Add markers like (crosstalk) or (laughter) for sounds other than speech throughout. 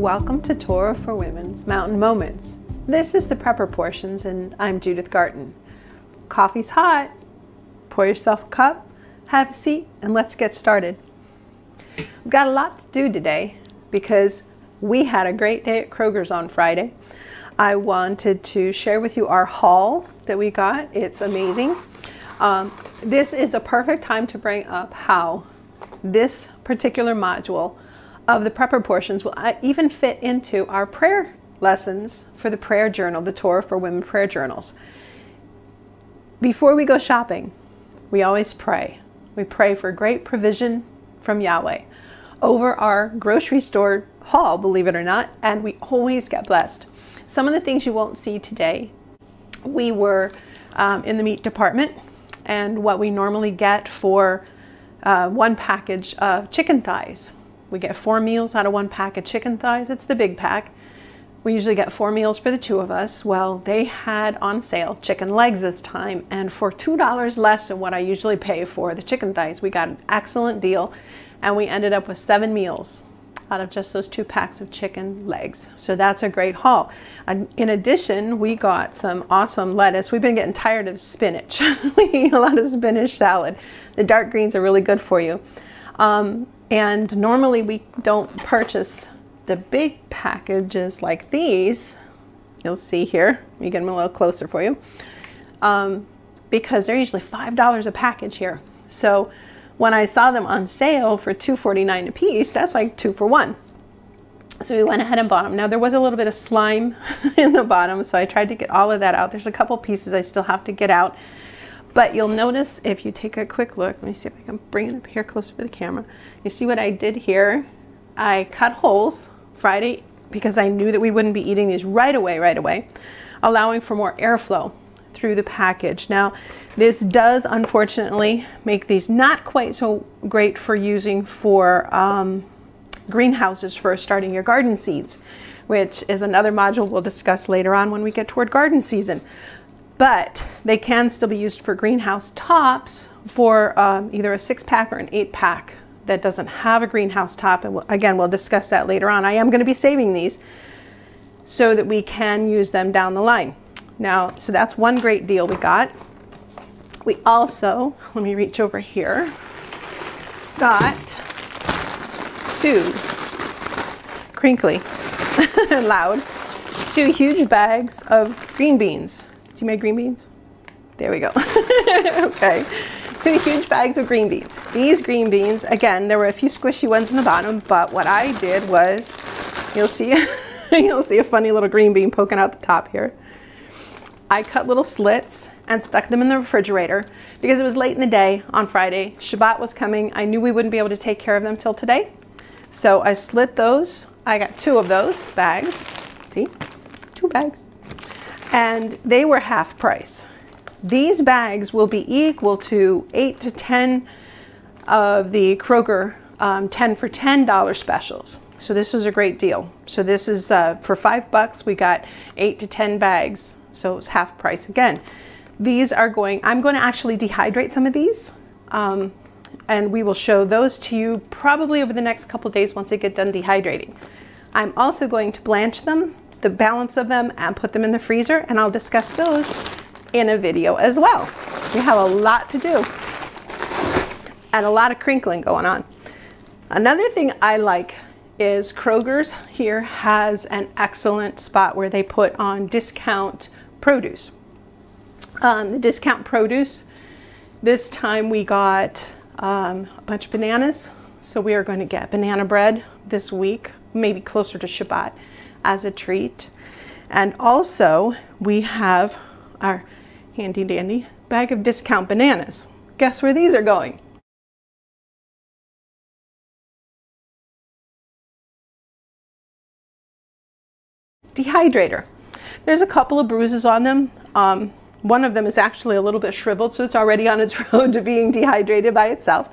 Welcome to Torah for Women's Mountain Moments. This is the prepper portions, and I'm Judith Garton. Coffee's hot. Pour yourself a cup, have a seat, and let's get started. We've got a lot to do today because we had a great day at Kroger's on Friday. I wanted to share with you our haul that we got. It's amazing. Um, this is a perfect time to bring up how this particular module of the prepper portions will uh, even fit into our prayer lessons for the prayer journal, the Torah for Women prayer journals. Before we go shopping, we always pray. We pray for great provision from Yahweh over our grocery store haul, believe it or not, and we always get blessed. Some of the things you won't see today, we were um, in the meat department, and what we normally get for uh, one package of chicken thighs we get four meals out of one pack of chicken thighs. It's the big pack. We usually get four meals for the two of us. Well, they had on sale chicken legs this time, and for $2 less than what I usually pay for the chicken thighs, we got an excellent deal, and we ended up with seven meals out of just those two packs of chicken legs. So that's a great haul. In addition, we got some awesome lettuce. We've been getting tired of spinach. (laughs) we eat a lot of spinach salad. The dark greens are really good for you. Um, and normally we don't purchase the big packages like these. You'll see here, me get them a little closer for you. Um, because they're usually $5 a package here. So when I saw them on sale for $2.49 a piece, that's like two for one. So we went ahead and bought them. Now there was a little bit of slime (laughs) in the bottom, so I tried to get all of that out. There's a couple pieces I still have to get out. But you'll notice if you take a quick look, let me see if I can bring it up here closer to the camera. You see what I did here? I cut holes Friday because I knew that we wouldn't be eating these right away, right away, allowing for more airflow through the package. Now, this does unfortunately make these not quite so great for using for um, greenhouses for starting your garden seeds, which is another module we'll discuss later on when we get toward garden season but they can still be used for greenhouse tops for um, either a six pack or an eight pack that doesn't have a greenhouse top. And again, we'll discuss that later on. I am going to be saving these so that we can use them down the line. Now, so that's one great deal we got. We also, let me reach over here, got two crinkly (laughs) loud, two huge bags of green beans. See my green beans? There we go. (laughs) okay. Two huge bags of green beans. These green beans, again, there were a few squishy ones in the bottom, but what I did was, you'll see, (laughs) you'll see a funny little green bean poking out the top here. I cut little slits and stuck them in the refrigerator because it was late in the day on Friday. Shabbat was coming. I knew we wouldn't be able to take care of them till today. So I slit those. I got two of those bags. See? Two bags and they were half price. These bags will be equal to 8 to 10 of the Kroger um, 10 for $10 specials. So this was a great deal. So this is uh, for five bucks, we got eight to 10 bags. So it's half price again. These are going, I'm going to actually dehydrate some of these. Um, and we will show those to you probably over the next couple days once they get done dehydrating. I'm also going to blanch them the balance of them and put them in the freezer and I'll discuss those in a video as well. We have a lot to do and a lot of crinkling going on. Another thing I like is Kroger's here has an excellent spot where they put on discount produce. Um, the discount produce, this time we got um, a bunch of bananas. So we are going to get banana bread this week, maybe closer to Shabbat as a treat. And also we have our handy dandy bag of discount bananas. Guess where these are going? Dehydrator. There's a couple of bruises on them. Um, one of them is actually a little bit shriveled, so it's already on its (laughs) road to being dehydrated by itself.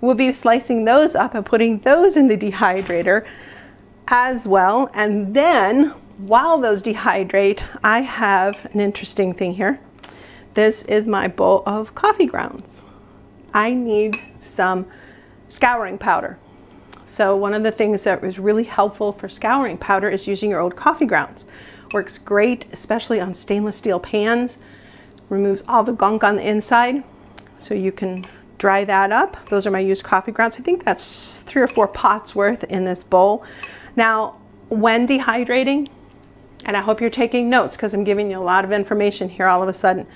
We'll be slicing those up and putting those in the dehydrator as well. And then while those dehydrate, I have an interesting thing here. This is my bowl of coffee grounds. I need some scouring powder So one of the things that is really helpful for scouring powder is using your old coffee grounds. Works great, especially on stainless steel pans. Removes all the gunk on the inside. So you can dry that up. Those are my used coffee grounds. I think that's three or four pots worth in this bowl. Now, when dehydrating, and I hope you're taking notes because I'm giving you a lot of information here all of a sudden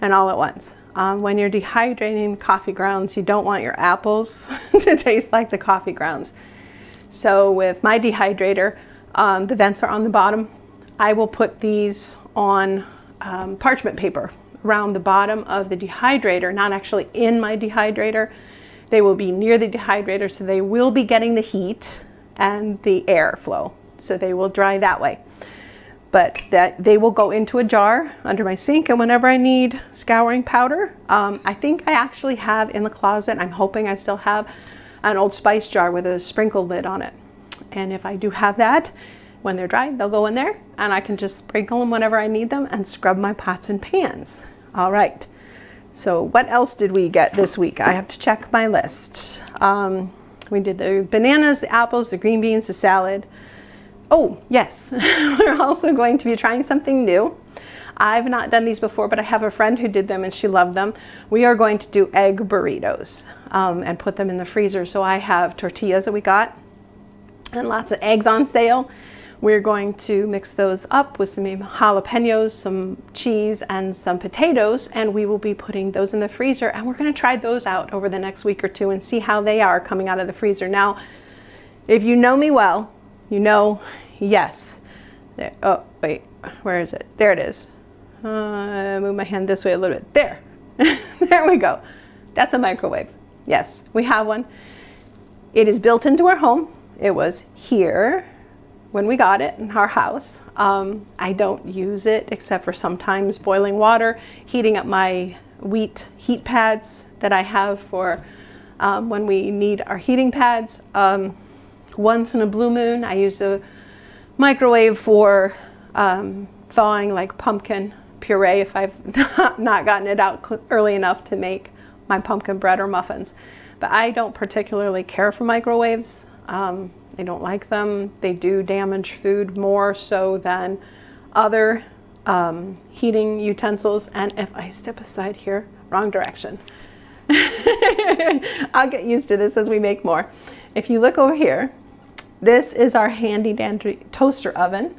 and all at once. Um, when you're dehydrating coffee grounds, you don't want your apples (laughs) to taste like the coffee grounds. So with my dehydrator, um, the vents are on the bottom. I will put these on um, parchment paper around the bottom of the dehydrator, not actually in my dehydrator. They will be near the dehydrator, so they will be getting the heat and the air flow. So they will dry that way but that they will go into a jar under my sink and whenever I need scouring powder, um, I think I actually have in the closet, I'm hoping I still have an Old Spice jar with a sprinkle lid on it. And if I do have that, when they're dry, they'll go in there and I can just sprinkle them whenever I need them and scrub my pots and pans. All right. So what else did we get this week? I have to check my list. Um, we did the bananas, the apples, the green beans, the salad, Oh, yes, (laughs) we're also going to be trying something new. I've not done these before, but I have a friend who did them and she loved them. We are going to do egg burritos um, and put them in the freezer. So I have tortillas that we got and lots of eggs on sale. We're going to mix those up with some jalapenos, some cheese, and some potatoes, and we will be putting those in the freezer. And we're going to try those out over the next week or two and see how they are coming out of the freezer. Now, if you know me well, you know Yes. There. Oh, wait. Where is it? There it is. Uh, move my hand this way a little bit. There. (laughs) there we go. That's a microwave. Yes, we have one. It is built into our home. It was here when we got it in our house. Um, I don't use it except for sometimes boiling water, heating up my wheat heat pads that I have for um, when we need our heating pads. Um, once in a blue moon, I use a microwave for um, thawing like pumpkin puree if I've (laughs) not gotten it out early enough to make my pumpkin bread or muffins. But I don't particularly care for microwaves. Um, I don't like them. They do damage food more so than other um, heating utensils. And if I step aside here, wrong direction. (laughs) I'll get used to this as we make more. If you look over here, this is our handy dandy toaster oven.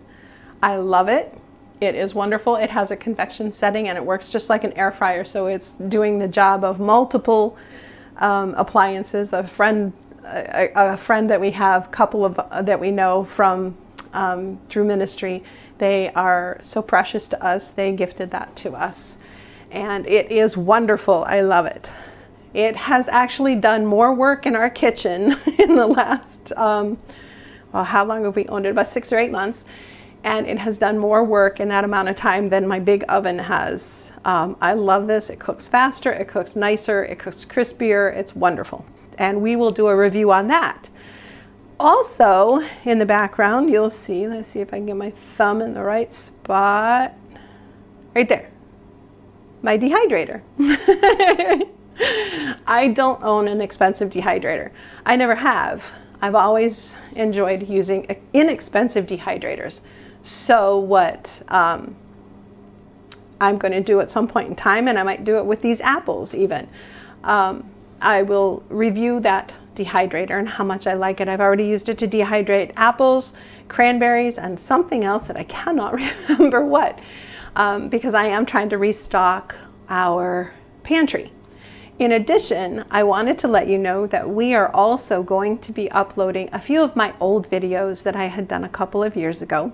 I love it. It is wonderful. It has a convection setting and it works just like an air fryer. So it's doing the job of multiple um, appliances. A friend, a, a, friend that we have, couple of uh, that we know from um, through ministry, they are so precious to us. They gifted that to us, and it is wonderful. I love it. It has actually done more work in our kitchen (laughs) in the last. Um, well, how long have we owned it? About six or eight months. And it has done more work in that amount of time than my big oven has. Um, I love this. It cooks faster, it cooks nicer, it cooks crispier. It's wonderful. And we will do a review on that. Also, in the background, you'll see, let's see if I can get my thumb in the right spot. Right there. My dehydrator. (laughs) I don't own an expensive dehydrator. I never have. I've always enjoyed using inexpensive dehydrators. So what um, I'm going to do at some point in time, and I might do it with these apples even, um, I will review that dehydrator and how much I like it. I've already used it to dehydrate apples, cranberries, and something else that I cannot (laughs) remember what, um, because I am trying to restock our pantry. In addition, I wanted to let you know that we are also going to be uploading a few of my old videos that I had done a couple of years ago.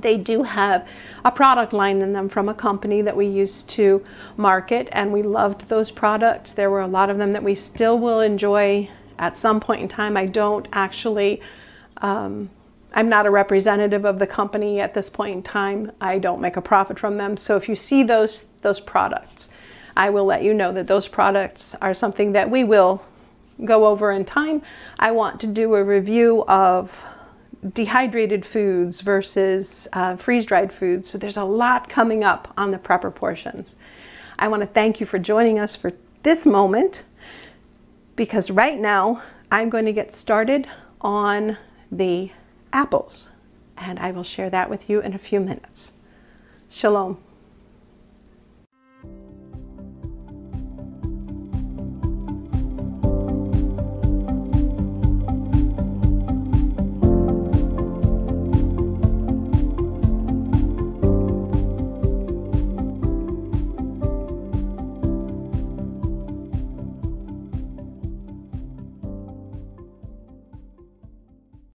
They do have a product line in them from a company that we used to market and we loved those products. There were a lot of them that we still will enjoy at some point in time. I don't actually, um, I'm not a representative of the company at this point in time. I don't make a profit from them. So if you see those, those products, I will let you know that those products are something that we will go over in time. I want to do a review of dehydrated foods versus uh, freeze-dried foods. So there's a lot coming up on the prepper portions. I want to thank you for joining us for this moment because right now I'm going to get started on the apples, and I will share that with you in a few minutes. Shalom.